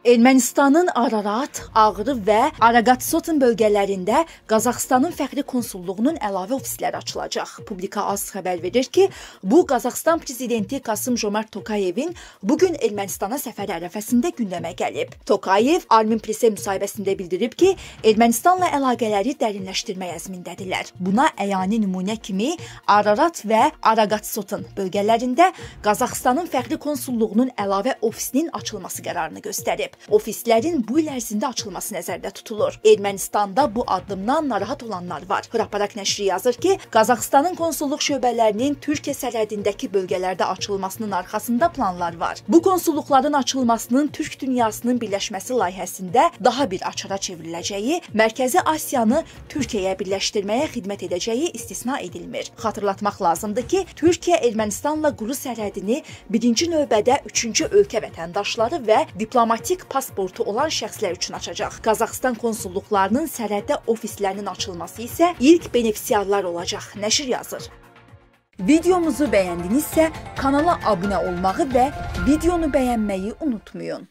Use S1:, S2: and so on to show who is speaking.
S1: Ermənistanın Ararat, Ağrı və Araqatsotun bölgələrində Qazaxstanın fəxri konsulluğunun əlavə ofisləri açılacaq. Publika AS xəbər verir ki, bu Qazaxstan prezidenti Kasım Jomart Tokayevin bu gün Ermənistana səfəri ərəfəsində gündəmə gəlib. Tokayev Armin Presə müsahibəsində bildirib ki, Ermənistanla əlaqələri dərinləşdirmək əzmindədirlər. Buna əyani nümunə kimi Ararat və Araqatsotun bölgələrində Qazaxstanın fəxri konsulluğunun əlavə ofisinin açılması qərarını göstərib edilib. Ofislərin bu il ərzində açılması nəzərdə tutulur. Ermənistanda bu addımdan narahat olanlar var. Hraparak nəşri yazır ki, Qazaxstanın konsulluq şöbələrinin Türkiyə sərhədindəki bölgələrdə açılmasının arxasında planlar var. Bu konsulluqların açılmasının Türk dünyasının birləşməsi layihəsində daha bir açara çevriləcəyi, Mərkəzi Asiyanı Türkiyəyə birləşdirməyə xidmət edəcəyi istisna edilmir. Xatırlatmaq lazımdır ki, Türkiyə Ermənistanla quru sərhədini birinci növbədə üçüncü ölkə vətəndaşları və diplomatik diplomatik pasportu olan şəxslər üçün açacaq. Qazaxstan konsulluqlarının sərhəddə ofislərinin açılması isə ilk benefisiarlar olacaq, nəşr yazır. Videomuzu bəyəndinizsə kanala abunə olmağı və videonu bəyənməyi unutmayın.